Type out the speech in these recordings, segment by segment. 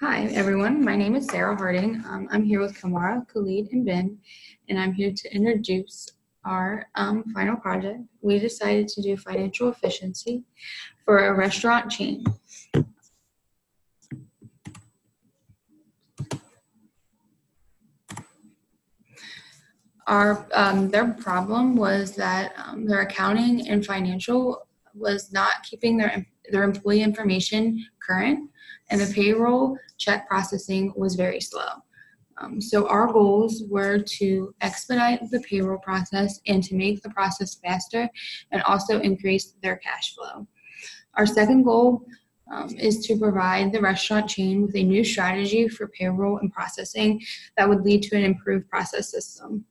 Hi, everyone. My name is Sarah Harding. Um, I'm here with Kamara, Khalid, and Ben, and I'm here to introduce our um, final project. We decided to do financial efficiency for a restaurant chain. Our um, their problem was that um, their accounting and financial was not keeping their their employee information current, and the payroll check processing was very slow. Um, so our goals were to expedite the payroll process and to make the process faster and also increase their cash flow. Our second goal um, is to provide the restaurant chain with a new strategy for payroll and processing that would lead to an improved process system.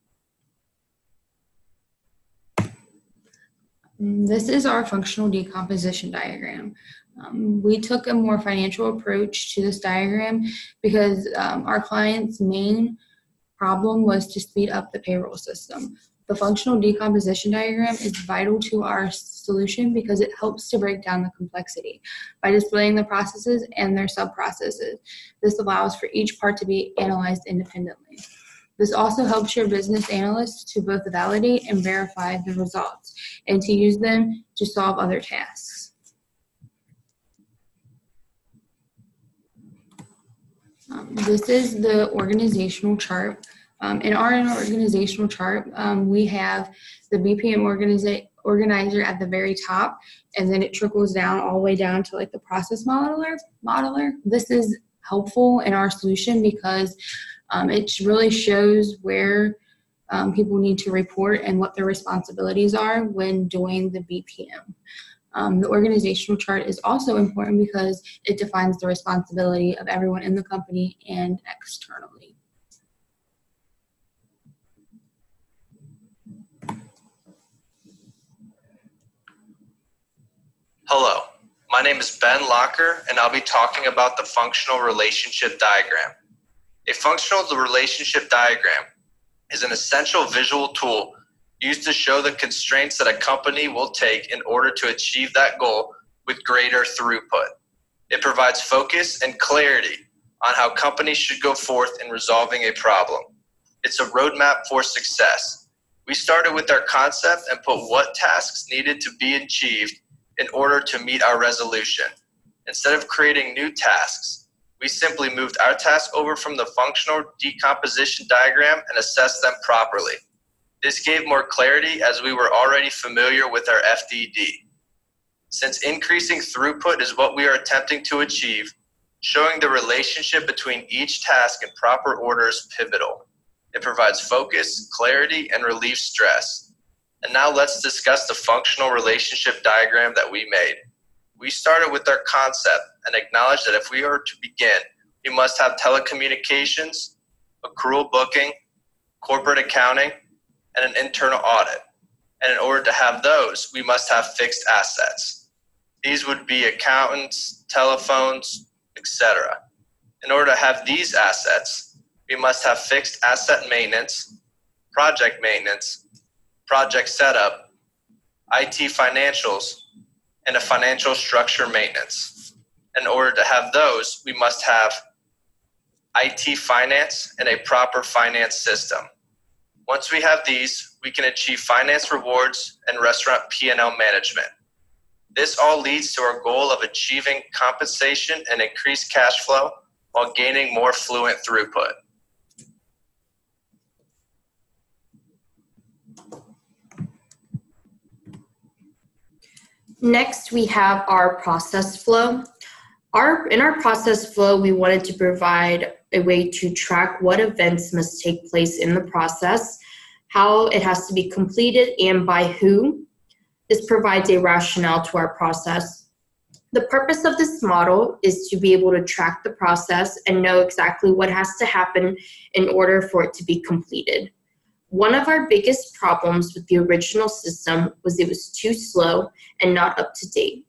This is our functional decomposition diagram. Um, we took a more financial approach to this diagram because um, our client's main problem was to speed up the payroll system. The functional decomposition diagram is vital to our solution because it helps to break down the complexity by displaying the processes and their sub-processes. This allows for each part to be analyzed independently. This also helps your business analysts to both validate and verify the results and to use them to solve other tasks. Um, this is the organizational chart. Um, in our organizational chart, um, we have the BPM organiza- organizer at the very top, and then it trickles down all the way down to like the process modeler. Modeler. This is helpful in our solution because um, it really shows where um, people need to report and what their responsibilities are when doing the BPM. Um, the organizational chart is also important because it defines the responsibility of everyone in the company and externally. Hello, my name is Ben Locker, and I'll be talking about the functional relationship diagram. A functional relationship diagram is an essential visual tool used to show the constraints that a company will take in order to achieve that goal with greater throughput. It provides focus and clarity on how companies should go forth in resolving a problem. It's a roadmap for success. We started with our concept and put what tasks needed to be achieved in order to meet our resolution. Instead of creating new tasks, we simply moved our task over from the functional decomposition diagram and assessed them properly. This gave more clarity as we were already familiar with our FDD. Since increasing throughput is what we are attempting to achieve, showing the relationship between each task in proper order is pivotal. It provides focus, clarity, and relieves stress. And now let's discuss the functional relationship diagram that we made. We started with our concept and acknowledged that if we are to begin, we must have telecommunications, accrual booking, corporate accounting, and an internal audit. And in order to have those, we must have fixed assets. These would be accountants, telephones, etc. In order to have these assets, we must have fixed asset maintenance, project maintenance, project setup, IT financials, and a financial structure maintenance. In order to have those, we must have IT finance and a proper finance system. Once we have these, we can achieve finance rewards and restaurant P&L management. This all leads to our goal of achieving compensation and increased cash flow while gaining more fluent throughput. Next, we have our process flow. Our, in our process flow, we wanted to provide a way to track what events must take place in the process, how it has to be completed, and by who. This provides a rationale to our process. The purpose of this model is to be able to track the process and know exactly what has to happen in order for it to be completed. One of our biggest problems with the original system was it was too slow and not up to date.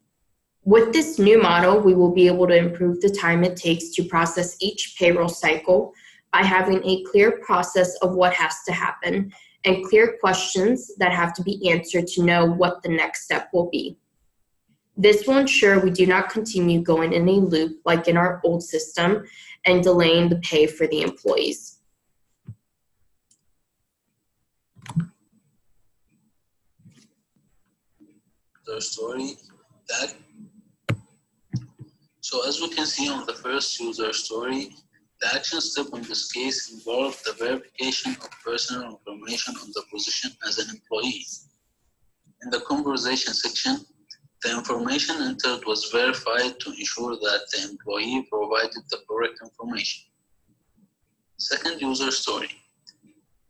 With this new model, we will be able to improve the time it takes to process each payroll cycle by having a clear process of what has to happen and clear questions that have to be answered to know what the next step will be. This will ensure we do not continue going in a loop like in our old system and delaying the pay for the employees. Story that so as we can see on the first user story the action step in this case involved the verification of personal information on the position as an employee. In the conversation section the information entered was verified to ensure that the employee provided the correct information. Second user story.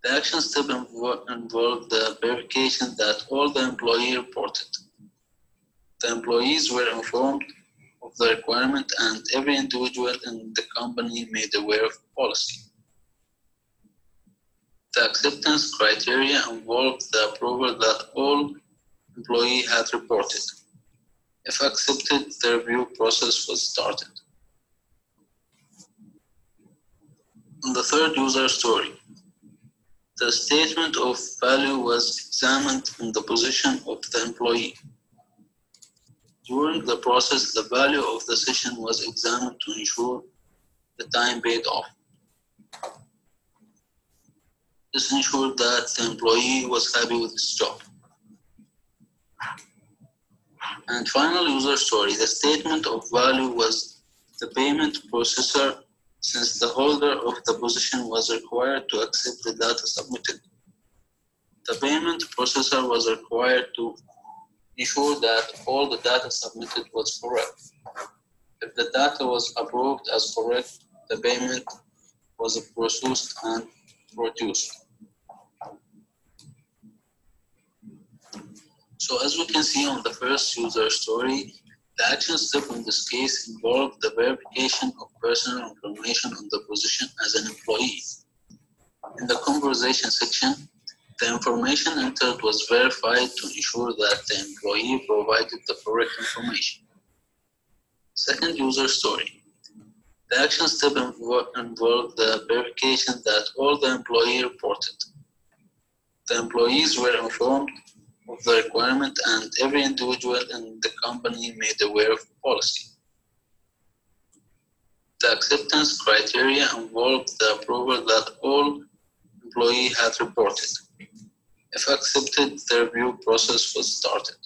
The action step invo- involved the verification that all the employee reported the employees were informed of the requirement and every individual in the company made aware of the policy. The acceptance criteria involved the approval that all employee had reported. If accepted, the review process was started. On the third user story, the statement of value was examined in the position of the employee. During the process, the value of the session was examined to ensure the time paid off. This ensured that the employee was happy with his job. And final user story, the statement of value was the payment processor since the holder of the position was required to accept the data submitted. The payment processor was required to ensure that all the data submitted was correct. If the data was approved as correct, the payment was processed and produced. So as we can see on the first user story, the action step in this case involved the verification of personal information on the position as an employee. In the conversation section, the information entered was verified to ensure that the employee provided the correct information. Second user story. The action step involved the verification that all the employee reported. The employees were informed of the requirement and every individual in the company made aware of the policy. The acceptance criteria involved the approval that all employee had reported. If accepted, the review process was started.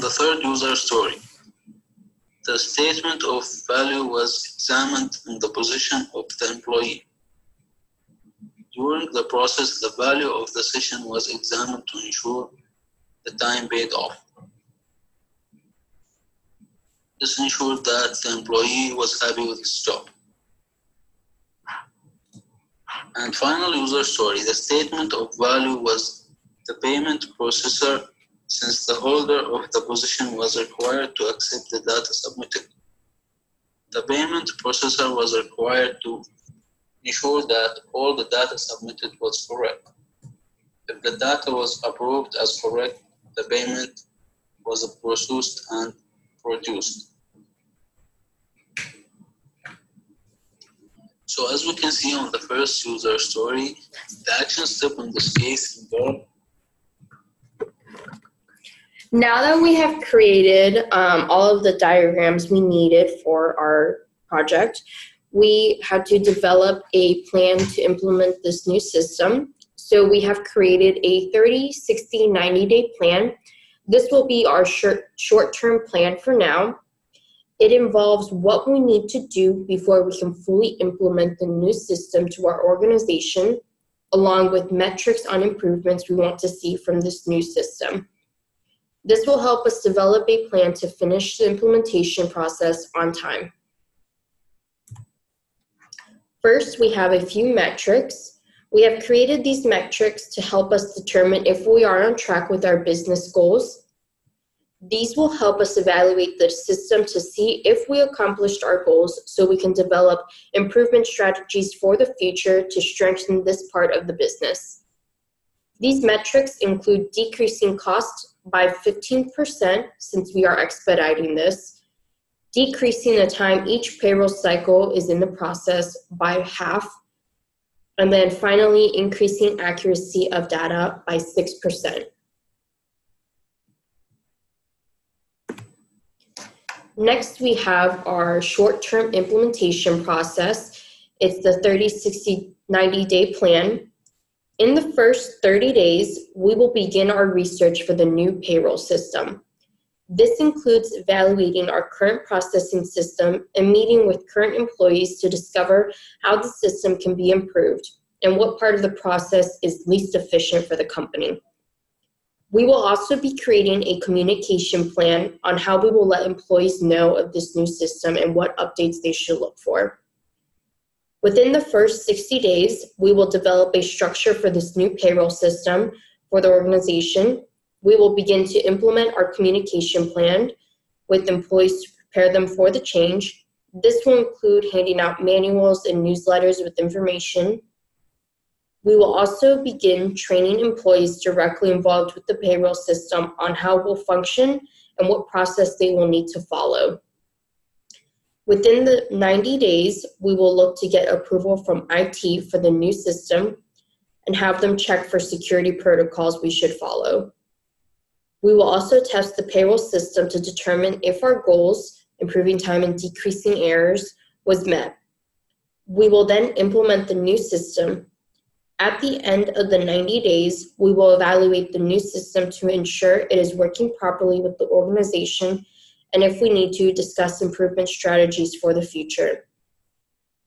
The third user story, the statement of value was examined in the position of the employee. During the process, the value of the session was examined to ensure the time paid off. This ensured that the employee was happy with his job. And final user story, the statement of value was the payment processor since the holder of the position was required to accept the data submitted. The payment processor was required to ensure that all the data submitted was correct. If the data was approved as correct, the payment was processed and produced. So as we can see on the first user story, the action step in this case involved Now that we have created um, all of the diagrams we needed for our project, we had to develop a plan to implement this new system. So we have created a 30, 60, 90 day plan. This will be our short, short-term plan for now. It involves what we need to do before we can fully implement the new system to our organization, along with metrics on improvements we want to see from this new system. This will help us develop a plan to finish the implementation process on time. First, we have a few metrics. We have created these metrics to help us determine if we are on track with our business goals. These will help us evaluate the system to see if we accomplished our goals so we can develop improvement strategies for the future to strengthen this part of the business. These metrics include decreasing costs by 15% since we are expediting this, decreasing the time each payroll cycle is in the process by half, and then finally increasing accuracy of data by 6%. Next, we have our short term implementation process. It's the 30, 60, 90 day plan. In the first 30 days, we will begin our research for the new payroll system. This includes evaluating our current processing system and meeting with current employees to discover how the system can be improved and what part of the process is least efficient for the company. We will also be creating a communication plan on how we will let employees know of this new system and what updates they should look for. Within the first 60 days, we will develop a structure for this new payroll system for the organization. We will begin to implement our communication plan with employees to prepare them for the change. This will include handing out manuals and newsletters with information we will also begin training employees directly involved with the payroll system on how it will function and what process they will need to follow. Within the 90 days, we will look to get approval from IT for the new system and have them check for security protocols we should follow. We will also test the payroll system to determine if our goals, improving time and decreasing errors, was met. We will then implement the new system at the end of the 90 days, we will evaluate the new system to ensure it is working properly with the organization and if we need to, discuss improvement strategies for the future.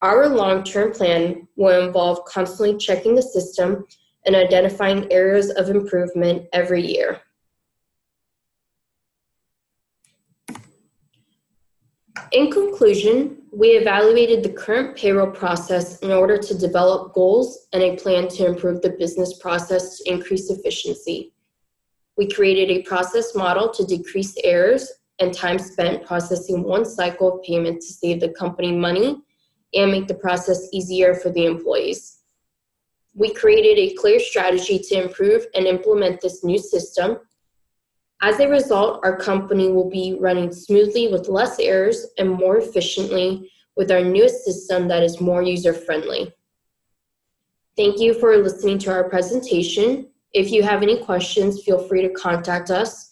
Our long term plan will involve constantly checking the system and identifying areas of improvement every year. In conclusion, we evaluated the current payroll process in order to develop goals and a plan to improve the business process to increase efficiency. We created a process model to decrease errors and time spent processing one cycle of payment to save the company money and make the process easier for the employees. We created a clear strategy to improve and implement this new system as a result, our company will be running smoothly with less errors and more efficiently with our newest system that is more user friendly. Thank you for listening to our presentation. If you have any questions, feel free to contact us.